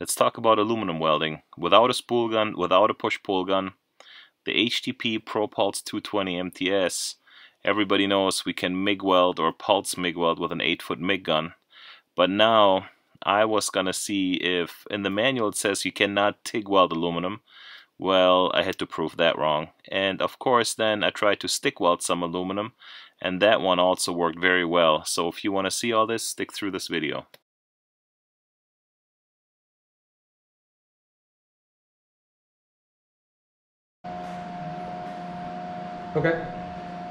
Let's talk about aluminum welding. Without a spool gun, without a push-pull gun, the HTP ProPulse 220 MTS, everybody knows we can MIG weld or pulse MIG weld with an 8-foot MIG gun. But now, I was gonna see if, in the manual it says you cannot TIG weld aluminum. Well, I had to prove that wrong. And of course then I tried to stick weld some aluminum, and that one also worked very well. So if you want to see all this, stick through this video. Okay.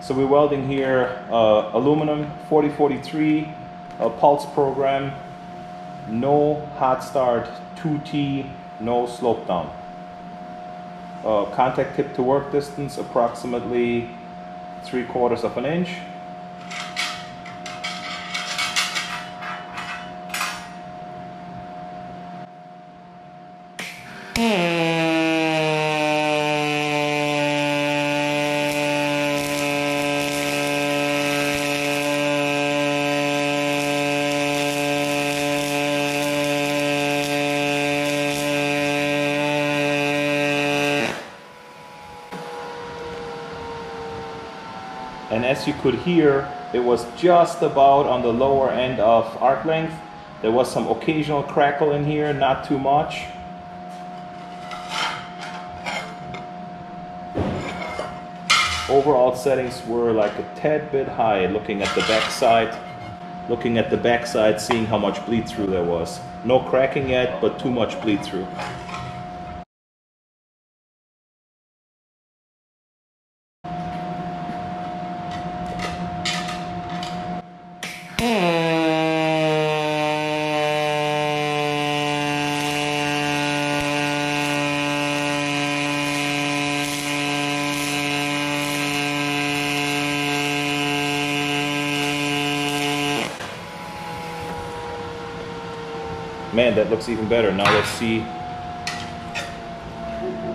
So we're welding here uh, aluminum 4043 a pulse program, no hot start, 2T, no slope down. Uh, contact tip to work distance approximately three quarters of an inch. And as you could hear it was just about on the lower end of arc length. There was some occasional crackle in here not too much. Overall settings were like a tad bit high looking at the back side looking at the back side seeing how much bleed through there was. No cracking yet but too much bleed through Man, that looks even better. Now let's see.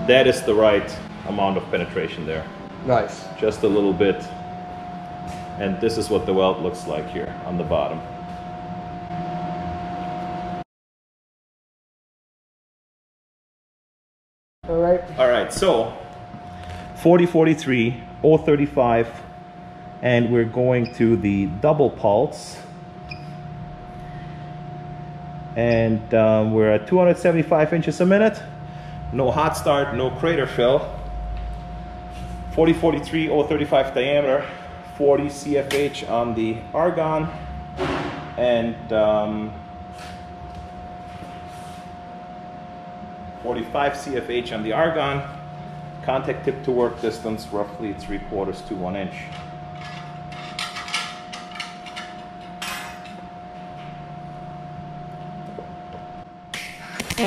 That is the right amount of penetration there. Nice. Just a little bit. And this is what the weld looks like here on the bottom. All right. All right, so 4043, 035, and we're going to the double pulse. And um, we're at 275 inches a minute. No hot start, no crater fill. 4043, 035 diameter, 40 CFH on the argon, and um, 45 CFH on the argon. Contact tip to work distance roughly 3 quarters to 1 inch. Keep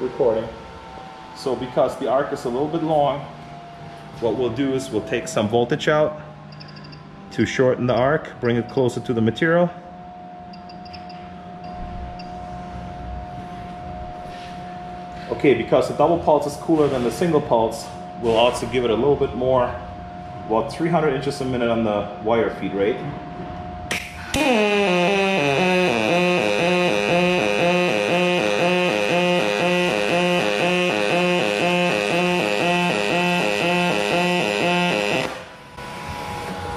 recording. So because the arc is a little bit long, what we'll do is we'll take some voltage out to shorten the arc, bring it closer to the material. Okay, because the double pulse is cooler than the single pulse, we'll also give it a little bit more, about 300 inches a minute on the wire feed rate.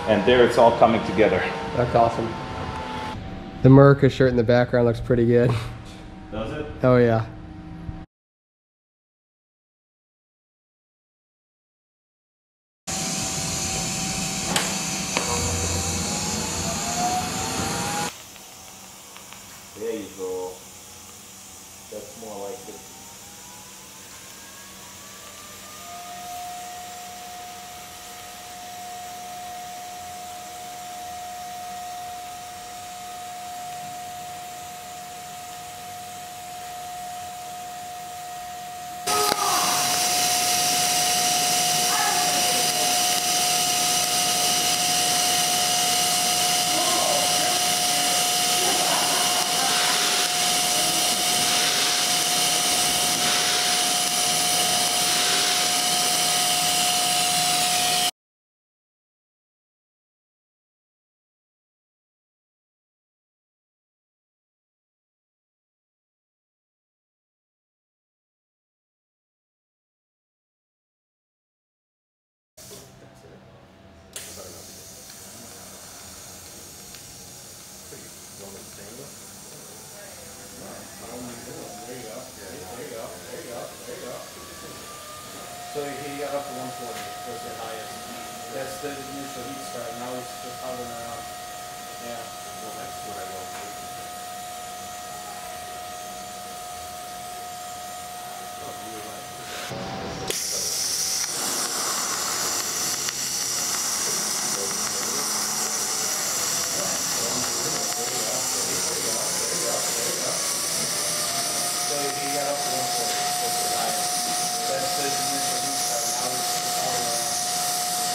And there it's all coming together. That's awesome. The Merca shirt in the background looks pretty good. Does it? Oh yeah. There you go. That's more like it. So he got up to 140 was the highest. That's the initial heat start. Now he's just hovering around. Yeah. Well, that's what I want. So he got up to 140 was the highest. That's the initial heat start. Now he's just hovering around.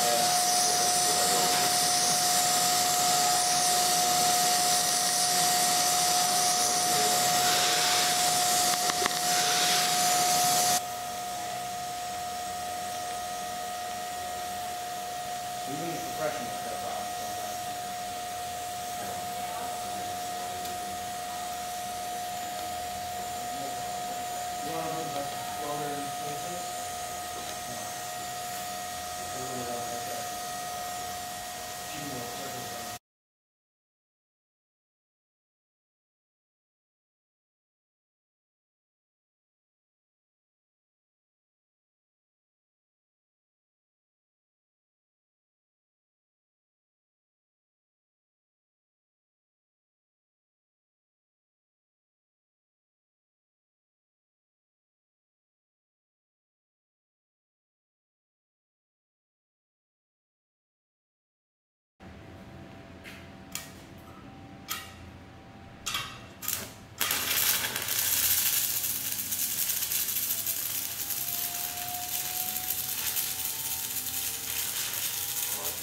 Yeah. Even the professionals got problems sometimes. You want to move the floater and places? No. A little bit like that. Few more circles on.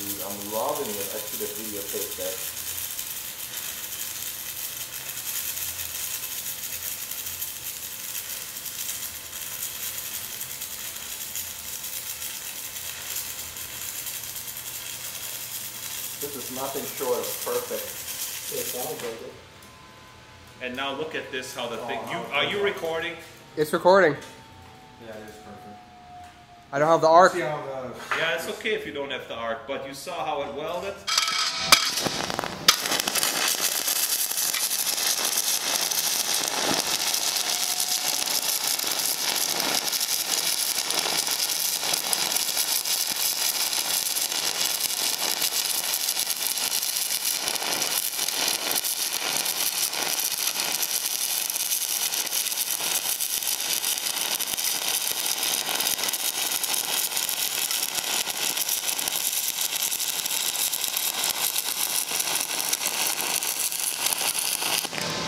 Oh, I'm loving it. I should have videotaped that. This is nothing short of perfect. It sounds like it. And now look at this, how the thing. Oh, you are you recording? It's recording. Yeah, it is perfect. I don't have the arc. See how the Yeah, it's okay if you don't have the arc, but you saw how it welded.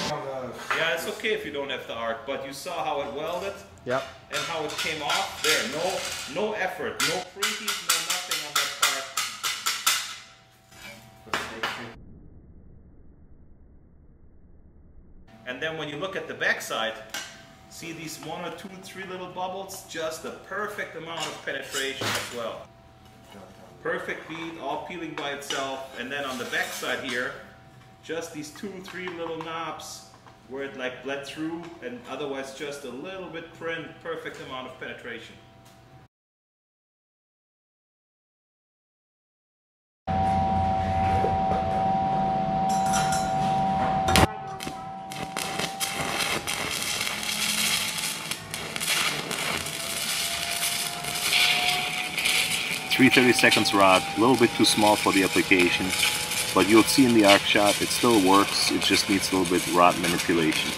how the Yeah, it's okay if you don't have the arc, but you saw how it welded Yep. and how it came off. There, no, no effort, no preheat, no nothing on that part. And then when you look at the backside, see these one or two, three little bubbles? Just the perfect amount of penetration as well. Perfect bead, all peeling by itself. And then on the backside here, just these two, three little knobs where it like bled through and otherwise just a little bit print, perfect amount of penetration. Three thirty seconds rod, a little bit too small for the application, but you'll see in the arc shot it still works. It just needs a little bit rod manipulation.